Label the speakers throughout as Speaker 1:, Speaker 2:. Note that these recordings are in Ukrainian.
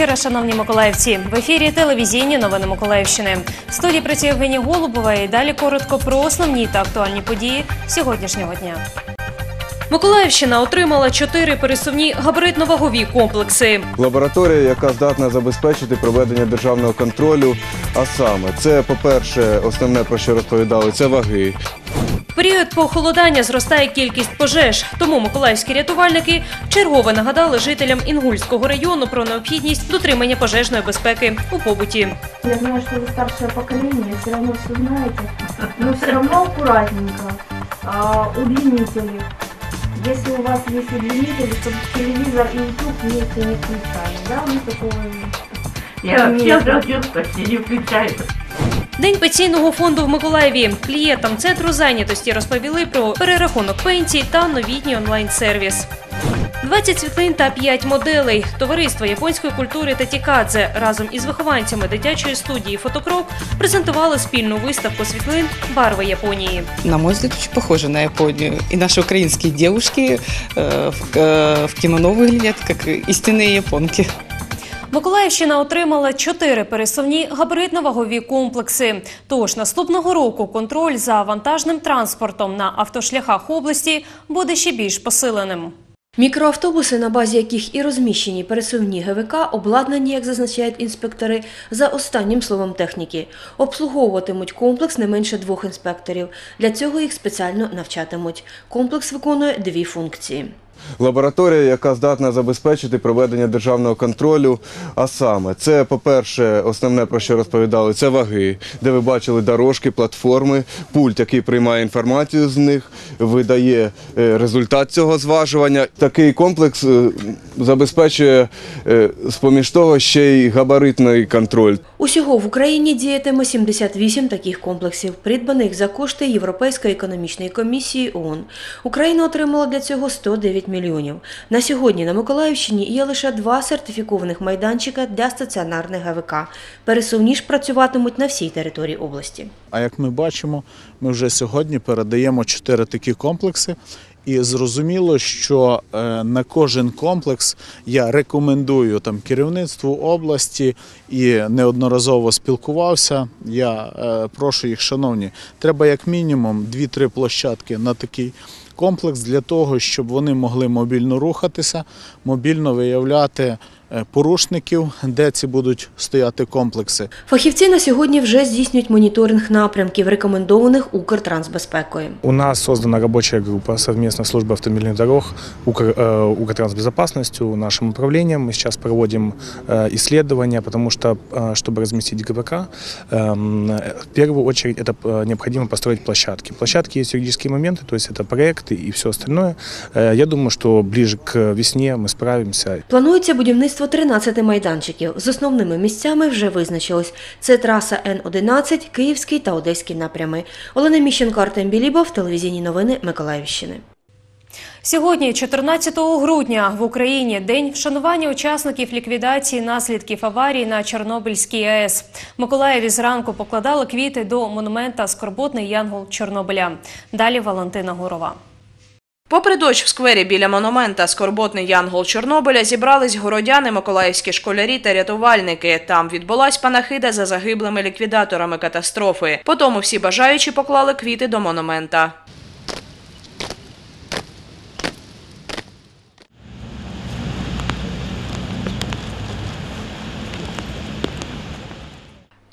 Speaker 1: вечора, шановні миколаївці. В ефірі телевізійні новини Миколаївщини. В студії працює Євгенія Голубова і далі коротко про основні та актуальні події сьогоднішнього дня. Миколаївщина отримала чотири пересувні габаритно-вагові комплекси.
Speaker 2: Лабораторія, яка здатна забезпечити проведення державного контролю. А саме, це, по-перше, основне про що розповідали, це ваги
Speaker 1: В період похолодання зростає кількість пожеж, тому миколаївські рятувальники вчергове нагадали жителям Інгульського району про необхідність дотримання пожежної безпеки у побуті.
Speaker 3: Я знаю, что вы старшее поколение, все равно все знаете, но все равно аккуратненько. А, удлинители. Если у вас есть удлинители, чтобы телевизор и YouTube вместе не включали, да, мы такого не-
Speaker 4: Я
Speaker 3: Нет.
Speaker 4: вообще радио почти не включаю.
Speaker 1: День пенсійного фонду в Миколаєві. Клієнтам центру зайнятості розповіли про перерахунок пенсій та новітній онлайн-сервіс. 20 світлин та 5 моделей. Товариство японської культури Татікадзе разом із вихованцями дитячої студії Фотокрок презентували спільну виставку світлин Барви Японії.
Speaker 5: На мой взгляд, очень похожа на Японию. И наши украинские девушки э, в, э, в кимоно выглядят как истинные японки.
Speaker 1: Миколаївщина отримала чотири пересувні габаритно-вагові комплекси. Тож наступного року контроль за вантажним транспортом на автошляхах області буде ще більш посиленим. Мікроавтобуси, на базі яких і розміщені пересувні ГВК, обладнані, як зазначають інспектори, за останнім словом техніки. Обслуговуватимуть комплекс не менше двох інспекторів. Для цього їх спеціально навчатимуть. Комплекс виконує дві функції.
Speaker 2: Лабораторія, яка здатна забезпечити проведення державного контролю. А саме, це, по-перше, основне про що розповідали, це ваги, де ви бачили дорожки, платформи, пульт, який приймає інформацію з них, видає е, результат цього зважування. Такий комплекс е, забезпечує е, з-поміж того ще й габаритний контроль.
Speaker 1: Усього в Україні діятиме 78 таких комплексів, придбаних за кошти Європейської економічної комісії ООН. Україна отримала для цього 109 мільйонів. На сьогодні на Миколаївщині є лише два сертифікованих майданчика для стаціонарних ГВК. Пересувні ж працюватимуть на всій території області.
Speaker 6: А як ми бачимо, ми вже сьогодні передаємо чотири такі комплекси. І зрозуміло, що е, на кожен комплекс я рекомендую там керівництву області і неодноразово спілкувався. Я е, прошу їх, шановні, треба як мінімум 2-3 площадки на такий комплекс для того, щоб вони могли мобільно рухатися, мобільно виявляти порушників, де ці будуть стояти комплекси.
Speaker 1: Фахівці на сьогодні вже здійснюють моніторинг напрямків, рекомендованих Укртрансбезпекою.
Speaker 7: У нас создана рабочая группа совместно с службой автомобильных дорог, Укр, э, Укртрансбезопасностью, нашим управлением. Мы сейчас проводим э, исследования, потому что, э, чтобы разместить ГБК, э, в первую очередь это э, необходимо построить площадки. Площадки есть юридические моменты, то есть это проекты и все остальное. Э, Я думаю, что ближе к весне мы справимся.
Speaker 1: Планується будівництво 13 майданчиків. З основними місцями вже визначилось. Це траса Н-11, Київський та Одеський напрями. Олена Міщенко, Артем Білібов, телевізійні новини Миколаївщини. Сьогодні, 14 грудня, в Україні день вшанування учасників ліквідації наслідків аварії на Чорнобильській АЕС. Миколаєві зранку покладали квіти до монумента Скорботний Янгол Чорнобиля. Далі Валентина Гурова.
Speaker 8: Попри дощ в сквері біля монумента Скорботний Янгол Чорнобиля зібрались городяни, миколаївські школярі та рятувальники. Там відбулась панахида за загиблими ліквідаторами катастрофи. Потому всі бажаючі поклали квіти до монумента.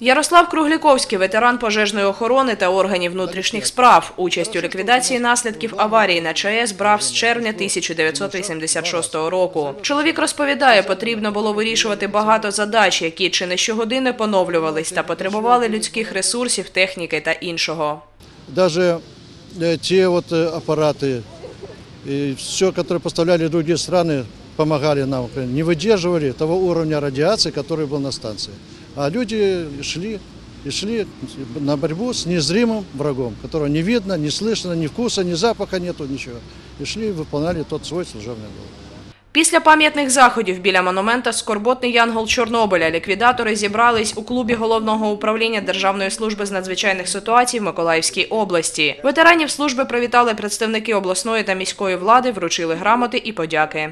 Speaker 8: Ярослав Кругліковський, ветеран пожежної охорони та органів внутрішніх справ. Участь у ліквідації наслідків аварії на ЧАЕС брав з червня 1986 року. Чоловік розповідає, потрібно було вирішувати багато задач, які чи не щогодини поновлювались та потребували людських ресурсів, техніки та іншого.
Speaker 9: даже э, те вот э, аппараты, и все, которые поставляли другие страны, помогали нам, Украине, не выдерживали того уровня радиации, который был на станции. А люди шли и шли на борьбу с незримым врагом, которого не видно, не слышно, ни вкуса, ни запаха нету, ничего. И шли и выполняли тот свой служебный долг.
Speaker 8: Після пам'ятних заходів біля монумента Скорботний Янгол Чорнобиля ліквідатори зібрались у клубі головного управління Державної служби з надзвичайних ситуацій в Миколаївській області. Ветеранів служби привітали представники обласної та міської влади, вручили грамоти і подяки.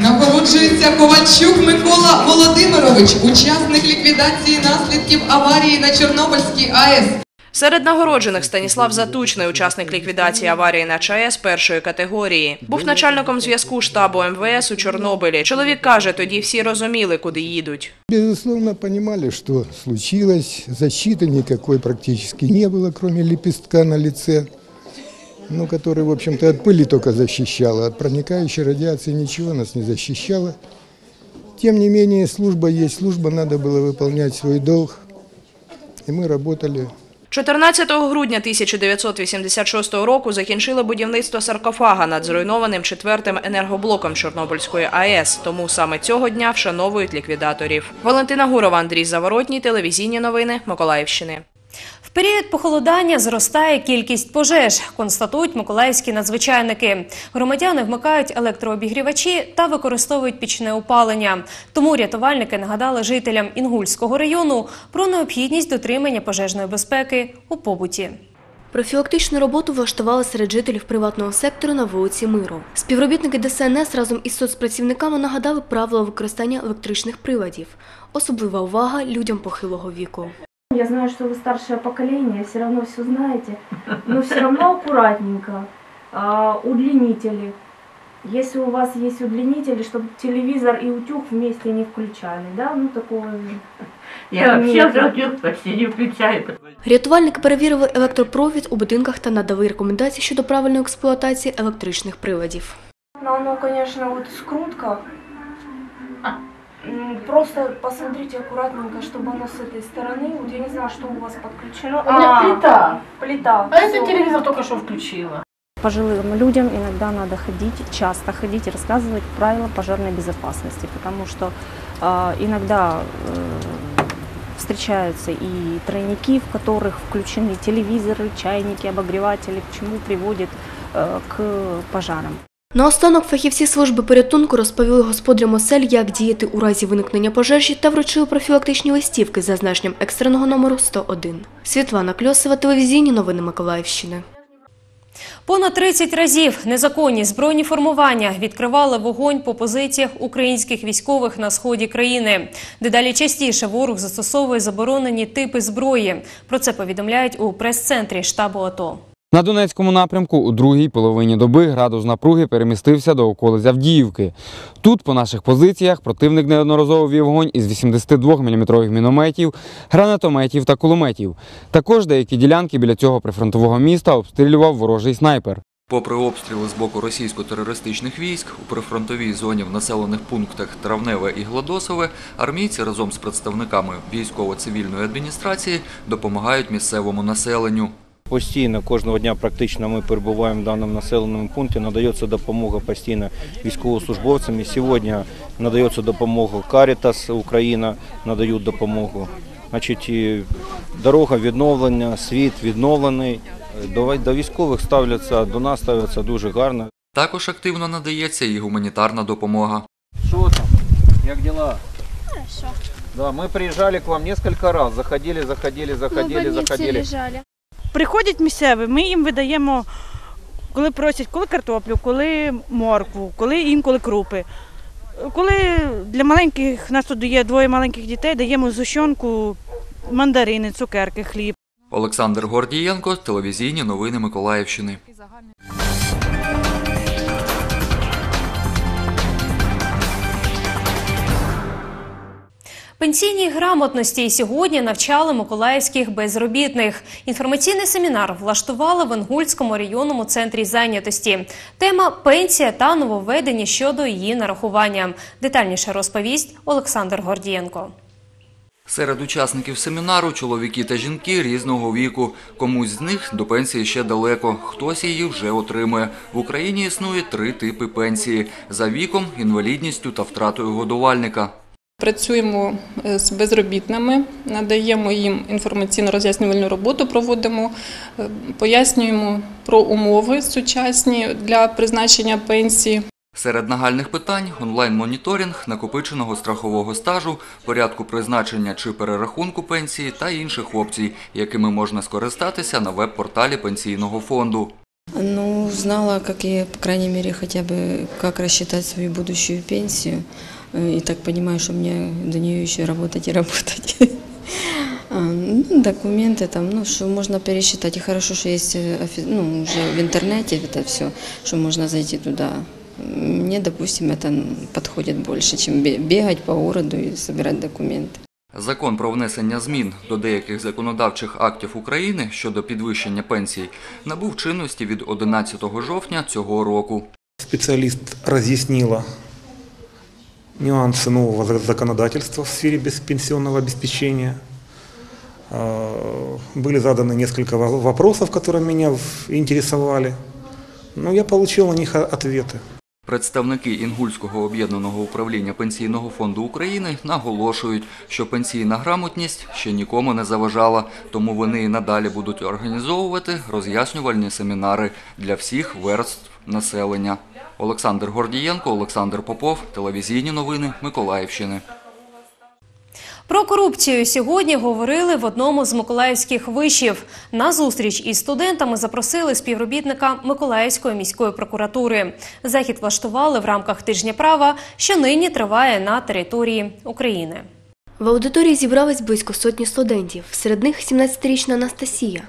Speaker 10: Нагороджується Ковальчук Микола Володимирович, учасник ліквідації наслідків аварії на Чорнобильській АЕС.
Speaker 8: Серед нагороджених Станіслав Затучний, учасник ліквідації аварії на ЧАЕС першої категорії. Був начальником зв'язку штабу МВС у Чорнобилі. Чоловік каже, тоді всі розуміли, куди їдуть.
Speaker 11: Безусловно, понимали, что случилось. Защиты никакой практически не было, кроме лепестка на лице, ну, который, в общем-то, от пыли только защищала. От проникающей радиации ничего нас не защищало. Тем не менее, служба есть служба, надо было выполнять свой долг. И мы работали
Speaker 8: 14 грудня 1986 року закінчили будівництво саркофага над зруйнованим четвертим енергоблоком Чорнобильської АЕС. Тому саме цього дня вшановують ліквідаторів. Валентина Гурова, Андрій Заворотній, телевізійні новини Миколаївщини.
Speaker 1: Період похолодання зростає кількість пожеж, констатують миколаївські надзвичайники. Громадяни вмикають електрообігрівачі та використовують пічне опалення. Тому рятувальники нагадали жителям Інгульського району про необхідність дотримання пожежної безпеки у побуті.
Speaker 12: Профілактичну роботу влаштували серед жителів приватного сектору на вулиці Миру. Співробітники ДСНС разом із соцпрацівниками нагадали правила використання електричних приладів. Особлива увага людям похилого віку.
Speaker 3: Я знаю, что вы старшее поколение, все равно все знаете, но все равно аккуратненько. А, удлинители. Если у вас есть удлинители, чтобы телевизор и утюг вместе не включали, да? Ну такого...
Speaker 4: Я вообще
Speaker 3: Нет.
Speaker 4: уже утюг почти не включаю.
Speaker 12: Рятувальники перевірили електропровід у будинках та надали рекомендації щодо правильної експлуатації електричних приладів.
Speaker 3: Но оно, конечно, вот скрутка. Просто посмотрите аккуратненько, чтобы оно с этой стороны, вот я не знаю, что у вас подключено.
Speaker 4: У меня плита.
Speaker 3: Плита.
Speaker 4: А это телевизор только что включила.
Speaker 13: Пожилым людям иногда надо ходить, часто ходить и рассказывать правила пожарной безопасности, потому что э, иногда э, встречаются и тройники, в которых включены телевизоры, чайники, обогреватели, к чему приводит э, к пожарам.
Speaker 12: Наостанок фахівці служби порятунку розповіли господарям осель, як діяти у разі виникнення пожежі та вручили профілактичні листівки з зазначенням екстреного номеру 101. Світлана Кльосова, телевізійні новини Миколаївщини.
Speaker 1: Понад 30 разів незаконні збройні формування відкривали вогонь по позиціях українських військових на сході країни. Дедалі частіше ворог застосовує заборонені типи зброї. Про це повідомляють у прес-центрі штабу АТО.
Speaker 14: На Донецькому напрямку у другій половині доби градус напруги перемістився до околиць Авдіївки. Тут, по наших позиціях, противник неодноразово вів вогонь із 82 мм мінометів, гранатометів та кулеметів. Також деякі ділянки біля цього прифронтового міста обстрілював ворожий снайпер.
Speaker 15: Попри обстріли з боку російсько-терористичних військ, у прифронтовій зоні в населених пунктах Травневе і Гладосове армійці разом з представниками військово-цивільної адміністрації допомагають місцевому населенню.
Speaker 16: Постійно кожного дня практично ми перебуваємо в даному населеному пункті. Надається допомога постійно військовослужбовцям. І сьогодні надається допомога Карітас Україна, надають допомогу. Значить, дорога відновлення, світ відновлений. До, військових ставляться, до нас ставляться дуже гарно.
Speaker 15: Також активно надається і гуманітарна допомога.
Speaker 16: Що там? Як дела?
Speaker 17: Хорошо.
Speaker 16: Да, мы приезжали к вам несколько раз, заходили, заходили, заходили, заходили.
Speaker 18: Приходять місцеві, ми їм видаємо, коли просять, коли картоплю, коли моркву, коли інколи крупи. Коли для маленьких, нас тут є двоє маленьких дітей, даємо зущенку, мандарини, цукерки, хліб.
Speaker 15: Олександр Гордієнко, телевізійні новини Миколаївщини.
Speaker 1: Пенсійній грамотності сьогодні навчали миколаївських безробітних. Інформаційний семінар влаштували в Інгульському районному центрі зайнятості. Тема пенсія та нововведення щодо її нарахування. Детальніше розповість Олександр Гордієнко.
Speaker 15: Серед учасників семінару чоловіки та жінки різного віку. Комусь з них до пенсії ще далеко, хтось її вже отримує. В Україні існує три типи пенсії – за віком, інвалідністю та втратою годувальника.
Speaker 19: Працюємо е, з безробітними, надаємо їм інформаційно-роз'яснювальну роботу, проводимо, е, пояснюємо про умови сучасні для призначення пенсії.
Speaker 15: Серед нагальних питань – онлайн-моніторинг накопиченого страхового стажу, порядку призначення чи перерахунку пенсії та інших опцій, якими можна скористатися на веб-порталі пенсійного фонду.
Speaker 20: Ну, з
Speaker 17: узнала, как я, по крайней мере, хотя бы, как рассчитать свою будущую пенсию. Э, И так понимаю, что мне до нее еще работать и работать. А, ну, Документы там, ну, что можно пересчитать. И хорошо, что есть э, офи- ну, уже в интернете это все, что можно зайти туда. Мне, допустим, это м, подходит больше, чем бе- бегать по городу и собирать документы.
Speaker 15: Закон про внесення змін до деяких законодавчих актів України щодо підвищення пенсій набув чинності від 11 жовтня цього року.
Speaker 20: Специалист разъяснила нюансы нового за- законодательства в сфере беспенсионного обеспечения. А, Были заданы несколько во- вопросов, которые меня в- интересовали. Но я получил на них о- ответы.
Speaker 15: Представники Інгульського об'єднаного управління Пенсійного фонду України наголошують, що пенсійна грамотність ще нікому не заважала, тому вони і надалі будуть організовувати роз'яснювальні семінари для всіх верств населення. Олександр Гордієнко, Олександр Попов, телевізійні новини Миколаївщини.
Speaker 1: Про корупцію сьогодні говорили в одному з миколаївських вишів. На зустріч із студентами запросили співробітника Миколаївської міської прокуратури. Захід влаштували в рамках тижня права, що нині триває на території України.
Speaker 12: В аудиторії зібрались близько сотні студентів. Серед них 17-річна Анастасія.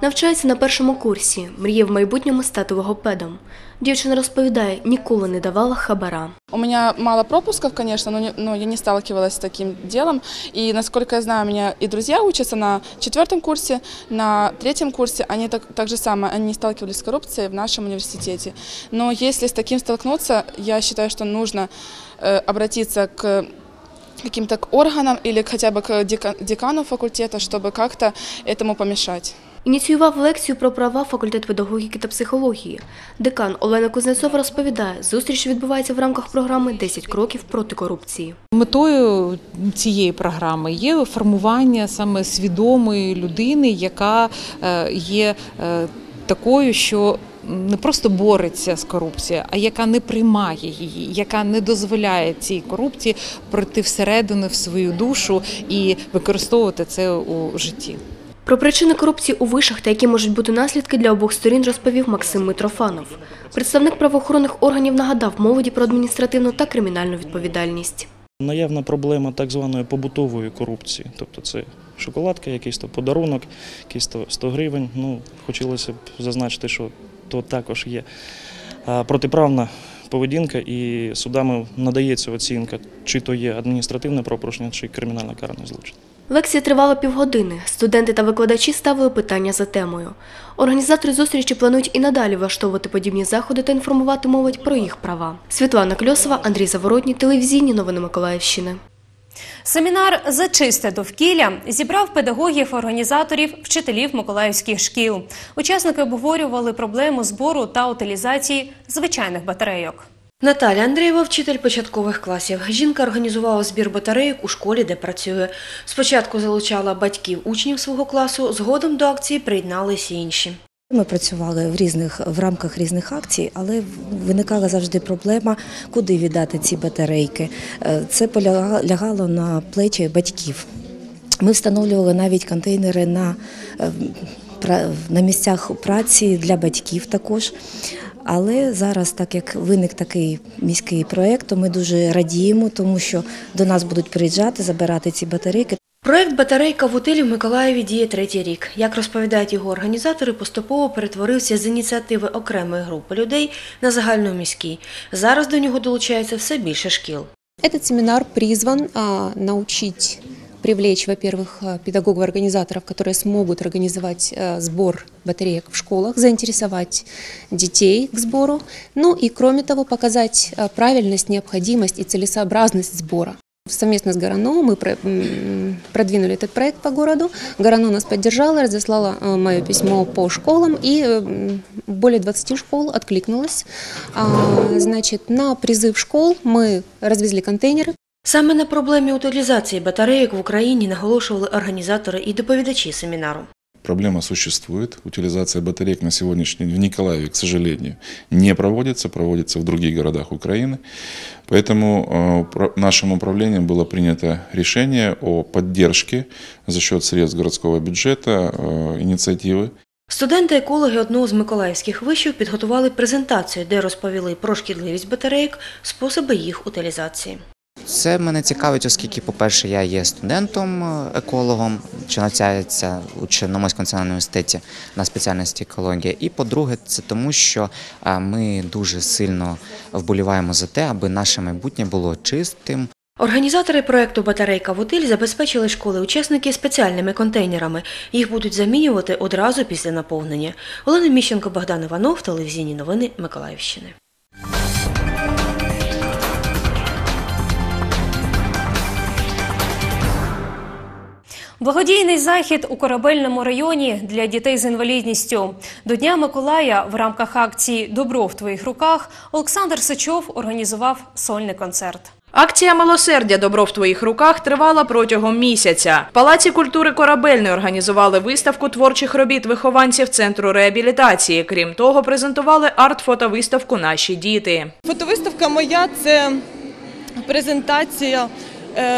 Speaker 12: Навчається на першому курсі, мріє в майбутньому стати логопедом. Дівчина розповідає, ніколи не давала хабара.
Speaker 21: У меня мало пропусков, конечно, но, не- но я не сталкивалась с таким делом. И, насколько я знаю, у меня и друзья учатся на четвертом курсе, на третьем курсе. Они так, так же самое, они не сталкивались с коррупцией в нашем университете. Но если с таким столкнуться, я считаю, что нужно э, обратиться к каким-то к органам или хотя бы к дека- декану факультета, чтобы как-то этому помешать.
Speaker 12: Ініціював лекцію про права факультет педагогіки та психології. Декан Олена Кузнецова розповідає, зустріч відбувається в рамках програми «10 кроків проти корупції.
Speaker 22: Метою цієї програми є формування саме свідомої людини, яка е, є е, такою, що не просто бореться з корупцією, а яка не приймає її, яка не дозволяє цій корупції пройти всередину в свою душу і використовувати це у житті.
Speaker 12: Про причини корупції у вишах та які можуть бути наслідки для обох сторін розповів Максим Митрофанов. Представник правоохоронних органів нагадав молоді про адміністративну та кримінальну відповідальність.
Speaker 23: Наявна проблема так званої побутової корупції, тобто це шоколадка, якийсь то подарунок, якісь то 100 гривень. Ну, хотілося б зазначити, що то також є протиправна поведінка, і судами надається оцінка, чи то є адміністративне правопорушення, чи кримінально карний злочин.
Speaker 12: Лекція тривала півгодини. Студенти та викладачі ставили питання за темою. Організатори зустрічі планують і надалі влаштовувати подібні заходи та інформувати молодь про їх права. Світлана Кльосова, Андрій Заворотній, телевізійні новини Миколаївщини.
Speaker 1: Семінар за чисте довкілля зібрав педагогів, організаторів, вчителів миколаївських шкіл. Учасники обговорювали проблему збору та утилізації звичайних батарейок.
Speaker 24: Наталя Андрієва, вчитель початкових класів. Жінка організувала збір батарейок у школі, де працює. Спочатку залучала батьків учнів свого класу, згодом до акції приєдналися інші.
Speaker 25: Ми працювали в різних в рамках різних акцій, але виникала завжди проблема, куди віддати ці батарейки. Е, Це полягало на плечі батьків. Ми встановлювали навіть контейнери на, е, на місцях праці для батьків також. Але зараз, так як виник такий міський проєкт, то ми дуже радіємо, тому що до нас будуть приїжджати, забирати ці батарейки.
Speaker 24: Проект Батарейка в утилі в Миколаєві діє третій рік. Як розповідають його організатори, поступово перетворився з ініціативи окремої групи людей на загальноміський. Зараз до нього долучається все більше шкіл.
Speaker 26: Этот семинар призван научить, привлечь, во-первых, а, педагогов-организаторов, которые смогут организовать а, сбор батареек в школах, заинтересовать детей к сбору, ну и, кроме того, показать а, правильность, необходимость и целесообразность сбора. Совместно с ГРАНО мы про- м, продвинули этот проект по городу. ГРАНО нас поддержала, разослала а, мое письмо по школам, и м, более 20 школ откликнулось. А, Значит, на призыв школ мы развезли контейнеры,
Speaker 24: Саме на проблемі утилізації батарейок в Україні наголошували організатори і доповідачі семінару.
Speaker 27: Проблема существует. Утилизация батареек на сегодняшний день в Николаеве, к сожалению, не проводится, проводится в других городах Украины. Поэтому э, про- нашим управлением было принято решение о поддержке за счет средств городского бюджета э, инициативы
Speaker 28: Студенти-екологи одного з миколаївських вишів підготували презентацію, де розповіли про шкідливість батарейок, способи їх утилізації.
Speaker 29: Це мене цікавить, оскільки, по-перше, я є студентом, е, що навчається у Чорноморському національному університеті на спеціальності екологія. І по-друге, це тому, що е, ми дуже сильно вболіваємо за те, аби наше майбутнє було чистим,
Speaker 28: Організатори проекту Батарейка в утиль забезпечили школи-учасники спеціальними контейнерами. Їх будуть замінювати одразу після наповнення. Олена Міщенко, Богдан Іванов, телевізійні новини Миколаївщини.
Speaker 1: Благодійний захід у корабельному районі для дітей з інвалідністю. До Дня Миколая в рамках акції Добро в твоїх руках Олександр Сичов організував сольний концерт.
Speaker 8: Акція милосердя Добро в твоїх руках тривала протягом місяця. В Палаці культури Корабельний організували виставку творчих робіт вихованців центру реабілітації. Крім того, презентували арт-фотовиставку Наші діти.
Speaker 30: Фотовиставка моя це презентація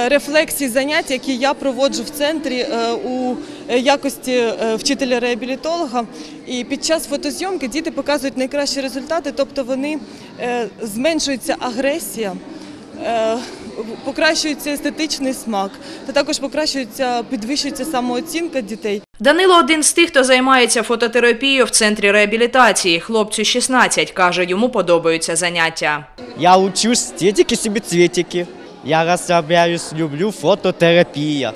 Speaker 30: рефлексій занять, які я проводжу в центрі е, у якості е, вчителя-реабілітолога. І під час фотозйомки діти показують найкращі результати, тобто вони е, зменшується агресія. е, Покращується естетичний смак, та також покращується, підвищується самооцінка дітей.
Speaker 8: Данило один з тих, хто займається фототерапією в центрі реабілітації. Хлопцю 16, каже, йому подобаються заняття.
Speaker 31: Я учу стетики семицветики. Я розслабляюсь, люблю фототерапія.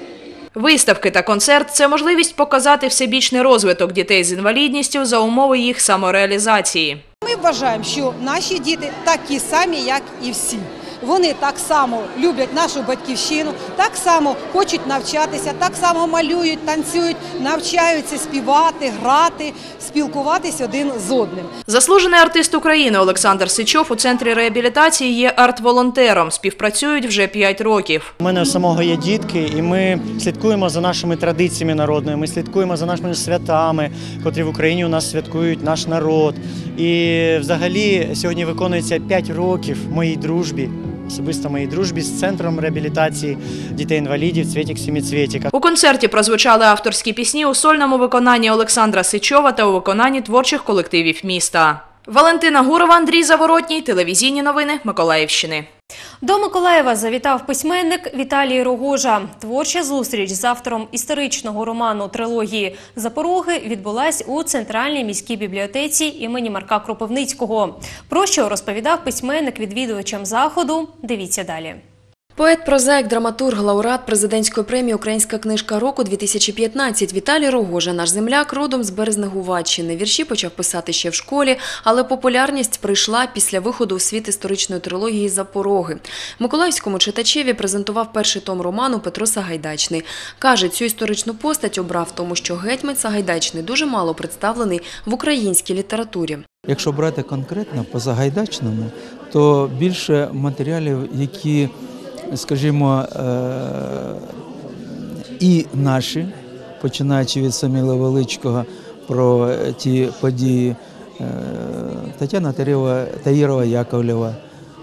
Speaker 8: Виставки та концерт це можливість показати всебічний розвиток дітей з інвалідністю за умови їх самореалізації.
Speaker 32: Ми вважаємо, що наші діти такі самі, як і всі. Вони так само люблять нашу батьківщину, так само хочуть навчатися, так само малюють, танцюють, навчаються співати, грати, спілкуватись один з одним.
Speaker 8: Заслужений артист України Олександр Сичов у центрі реабілітації є арт-волонтером. Співпрацюють вже 5 років.
Speaker 31: У мене самого є дітки, і ми слідкуємо за нашими традиціями народними, ми слідкуємо за нашими святами, котрі в Україні у нас святкують наш народ. І взагалі сьогодні виконується 5 років моїй дружбі. Особисто моїй дружбі з центром реабілітації дітей-інвалідів Цвітік Сіміцвітіка.
Speaker 8: У концерті прозвучали авторські пісні у сольному виконанні Олександра Сичова та у виконанні творчих колективів міста. Валентина Гурова, Андрій Заворотній, телевізійні новини Миколаївщини.
Speaker 1: До Миколаєва завітав письменник Віталій Рогожа. Творча зустріч з автором історичного роману трилогії Запороги відбулась у центральній міській бібліотеці імені Марка Кропивницького. Про що розповідав письменник відвідувачам заходу. Дивіться далі.
Speaker 28: Поет, прозаїк, драматург, лауреат президентської премії Українська книжка року 2015 Віталій Рогожа, наш земляк, родом з Березнегуваччини. Вірші почав писати ще в школі, але популярність прийшла після виходу у світ історичної трилогії Запороги. Миколаївському читачеві презентував перший том роману Петро Сагайдачний. Каже, цю історичну постать обрав тому, що гетьман Сагайдачний дуже мало представлений в українській літературі.
Speaker 16: Якщо брати конкретно по Загайдачному, то більше матеріалів, які, скажімо, е, і наші, починаючи від Саміла Величкого про ті події е, Тетяна Таїрова Яковлєва,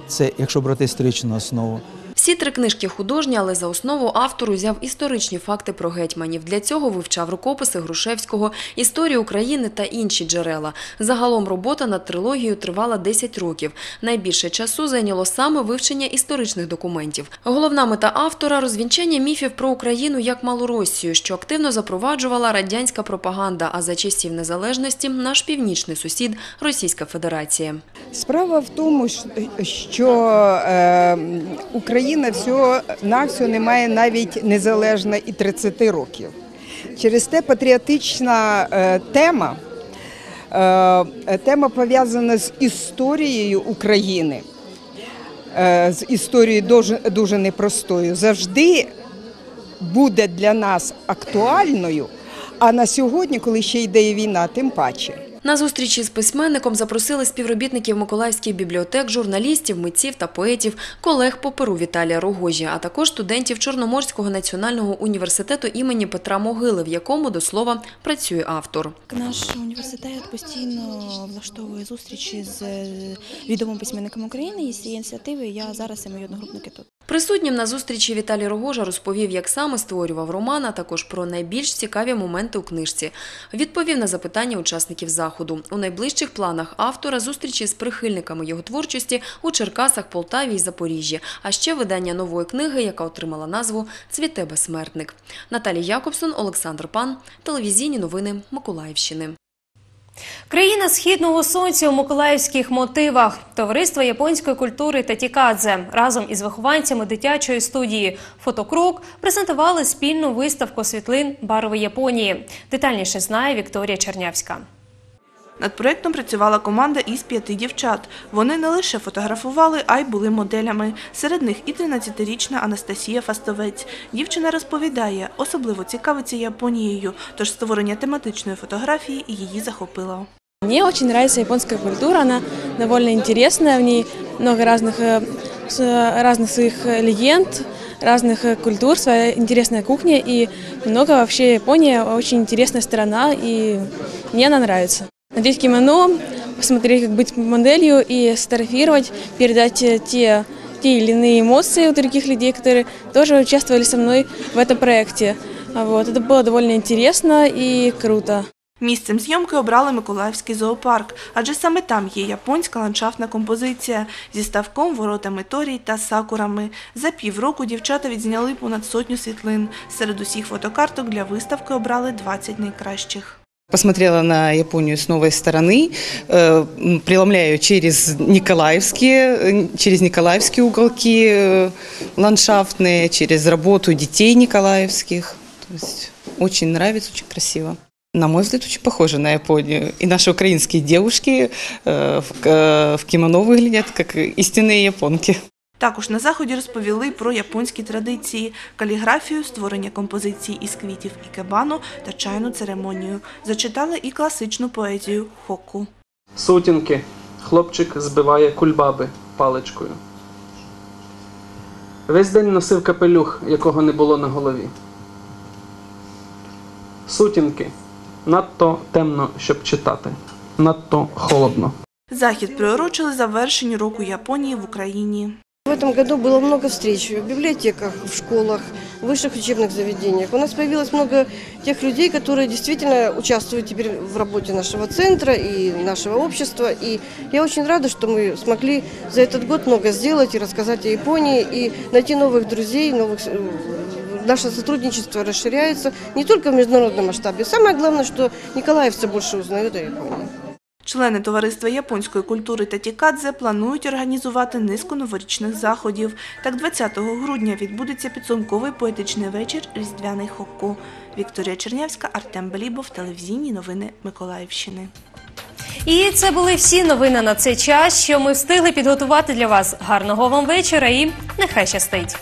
Speaker 16: це якщо брати історичну основу.
Speaker 28: Всі три книжки художні, але за основу автор узяв історичні факти про гетьманів. Для цього вивчав рукописи Грушевського, історію України та інші джерела. Загалом робота над трилогією тривала 10 років. Найбільше часу зайняло саме вивчення історичних документів. Головна мета автора розвінчання міфів про Україну як Малоросію, що активно запроваджувала радянська пропаганда. А за часів незалежності наш північний сусід Російська Федерація.
Speaker 33: Справа в тому, що е, Україна всього навсього не має навіть незалежна і 30 років. Через те патріотична е, тема, е, тема пов'язана з історією України, е, з історією дуже, дуже непростою, завжди буде для нас актуальною. А на сьогодні, коли ще йде війна, тим паче.
Speaker 28: На зустрічі з письменником запросили співробітників Миколаївських бібліотек, журналістів, митців та поетів, колег по перу Віталія Рогожі, а також студентів Чорноморського національного університету імені Петра Могили, в якому, до слова, працює автор.
Speaker 14: Наш університет постійно влаштовує зустрічі з відомими письменниками України. І з цієї ініціативи я зараз і мої одногрупники тут.
Speaker 28: Присутнім на зустрічі Віталій Рогожа розповів, як саме створював роман, а також про найбільш цікаві моменти у книжці. Відповів на запитання учасників заходу. У найближчих планах автора зустрічі з прихильниками його творчості у Черкасах, Полтаві і Запоріжжі, а ще видання нової книги, яка отримала назву Цвіте безсмертник. Наталія Якобсон, Олександр Пан, телевізійні новини Миколаївщини.
Speaker 1: Країна східного сонця у миколаївських мотивах. Товариство японської культури Татікадзе разом із вихованцями дитячої студії Фотокрук презентували спільну виставку світлин Барви Японії. Детальніше знає Вікторія Чернявська.
Speaker 34: Над проєктом працювала команда із п'яти дівчат. Вони не лише фотографували, а й були моделями. Серед них і 13-річна Анастасія Фастовець. Дівчина розповідає, особливо цікавиться Японією, тож створення тематичної фотографії її захопило.
Speaker 35: Мне очень нравится японская культура, она довольно интересная, в ней много разных, э, с- разных своих э, легенд, разных э, культур, своя интересная кухня и много вообще Япония очень интересная страна и мне она нравится. Надеть кимоно, посмотреть, как быть моделью и сфотографировать, передать э, те, те или иные эмоции у других людей, которые тоже участвовали со мной в этом проекте. А Вот, это было довольно интересно и круто.
Speaker 34: Місцем зйомки обрали Миколаївський зоопарк, адже саме там є японська ландшафтна композиція зі ставком, воротами Торій та сакурами. За півроку дівчата відзняли понад сотню світлин. Серед усіх фотокарток для виставки обрали 20 найкращих.
Speaker 36: Посмотрела на Японию с новой стороны, э, м, преломляю через Николаевские, э, через Николаевские уголки э, ландшафтные, через работу детей николаевских. То есть очень нравится, очень красиво. На мой взгляд, очень похоже на Японию. И наши украинские девушки э, в, э, в кимоно выглядят как истинные японки.
Speaker 34: Також на заході розповіли про японські традиції, каліграфію, створення композицій із квітів і кебану та чайну церемонію. Зачитали і класичну поезію хоку.
Speaker 37: Сутінки. Хлопчик збиває кульбаби паличкою. Весь день носив капелюх, якого не було на голові. Сутінки. Надто темно, щоб читати. Надто холодно.
Speaker 34: Захід приурочили завершенню року Японії в Україні.
Speaker 38: В этом году было много встреч в библиотеках, в школах, в высших учебных заведениях. У нас появилось много тех людей, которые действительно участвуют теперь в работе нашего центра и нашего общества. И я очень рада, что мы смогли за этот год много сделать и рассказать о Японии, и найти новых друзей, новых э, Наше сотрудничество расширяется не только в международном масштабе. Самое главное, что николаевцы больше узнают о Японии.
Speaker 34: Члени товариства японської культури Татікадзе планують організувати низку новорічних заходів. Так, 20 грудня відбудеться підсумковий поетичний вечір Різдвяний Хокку. Вікторія Чернявська, Артем Белібов, телевізійні новини Миколаївщини.
Speaker 1: І це були всі новини на цей час, що ми встигли підготувати для вас. Гарного вам вечора і нехай щастить!